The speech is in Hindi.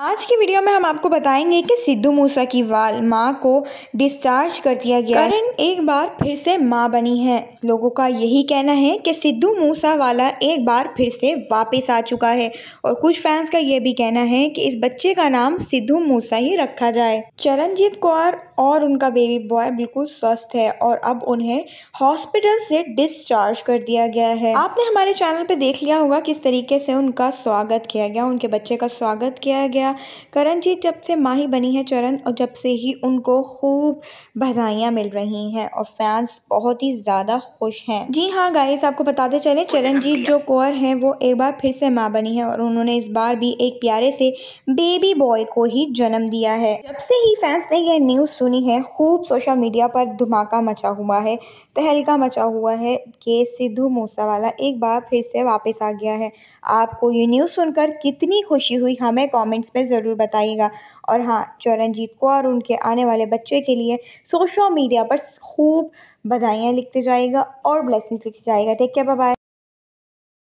आज की वीडियो में हम आपको बताएँगे कि सिद्धू मूसा की वाल माँ को डिस्चार्ज कर दिया गया करण एक बार फिर से माँ बनी है। लोगों का यही कहना है कि सिद्धू मूसा वाला एक बार फिर से वापस आ चुका है और कुछ फैंस का यह भी कहना है कि इस बच्चे का नाम सिद्धू मूसा ही रखा जाए। चरणजीत कौर और उनका बेबी बॉय बिल्कुल स्वस्थ है और अब उन्हें हॉस्पिटल से डिस्चार्ज कर दिया गया है। आपने हमारे चैनल पे देख लिया होगा किस तरीके से उनका स्वागत किया गया, उनके बच्चे का स्वागत किया गया करणजीत जब से माही बनी है चरण और जब से ही उनको खूब बधाइयाँ मिल रही हैं और फैंस बहुत ही ज़्यादा खुश हैं। जी हाँ गाइस आपको बताते चले, चरणजीत जो कुंवर हैं, वो एक बार फिर से माँ बनी है और उन्होंने इस बार भी एक प्यारे से बेबी बॉय को ही जन्म दिया है। जब से ही फैंस ने यह न्यूज़ सुनी है, खूब सोशल मीडिया पर धमाका मचा हुआ है, तहलका मचा हुआ है कि सिद्धू मूसावाला एक बार फिर से वापस आ गया है। आपको ये न्यूज़ सुनकर कितनी खुशी हुई, हमें कमेंट्स में ज़रूर बताइएगा। और हाँ चरणजीत को और उनके आने वाले बच्चे के लिए सोशल मीडिया पर खूब बधाइयाँ लिखते जाएगा और ब्लेसिंग लिखते जाएगा ठीक केयर बाय